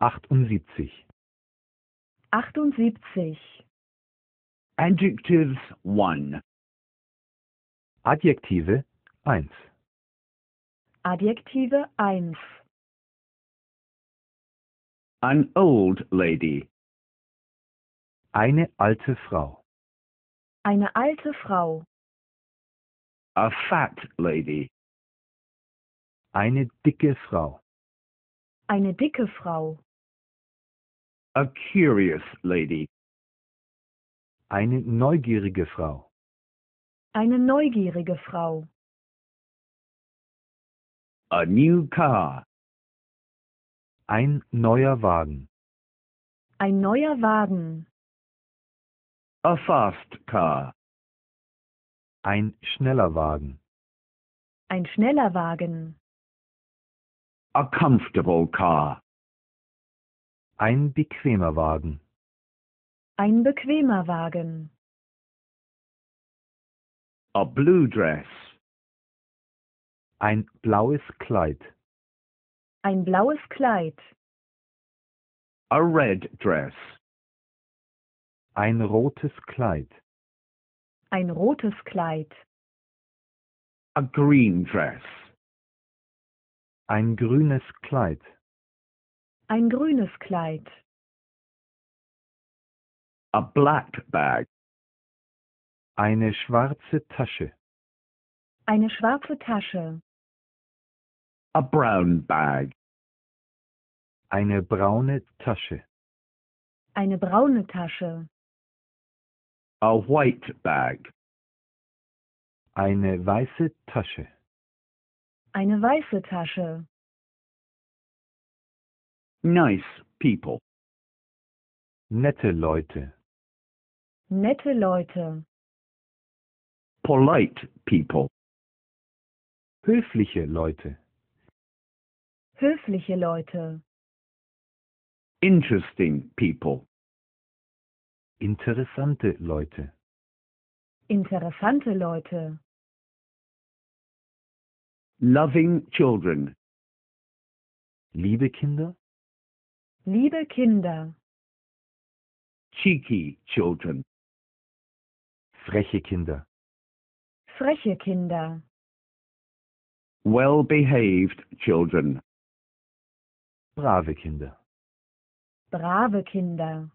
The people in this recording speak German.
78. 78. Adjectives 1. Adjektive 1. Adjektive 1. An old lady. Eine alte Frau. Eine alte Frau. A fat lady. Eine dicke Frau. Eine dicke Frau. A curious lady. Eine neugierige Frau. Eine neugierige Frau. A new car. Ein neuer Wagen. Ein neuer Wagen. A fast car. Ein schneller Wagen. Ein schneller Wagen. A comfortable car. Ein bequemer Wagen. Ein bequemer Wagen. A blue dress. Ein blaues Kleid. Ein blaues Kleid. A red dress. Ein rotes Kleid. Ein rotes Kleid. A green dress. Ein grünes Kleid. Ein grünes Kleid. A black bag. Eine schwarze Tasche. Eine schwarze Tasche. A brown bag. Eine braune Tasche. Eine braune Tasche. A white bag. Eine weiße Tasche. Eine weiße Tasche. Nice people. Nette Leute. Nette Leute. Polite people. Höfliche Leute. Höfliche Leute. Interesting people. Interessante Leute. Interessante Leute. Loving children. Liebe Kinder. Liebe Kinder. Cheeky children. Freche Kinder. Freche Kinder. Well behaved children. Brave Kinder. Brave Kinder.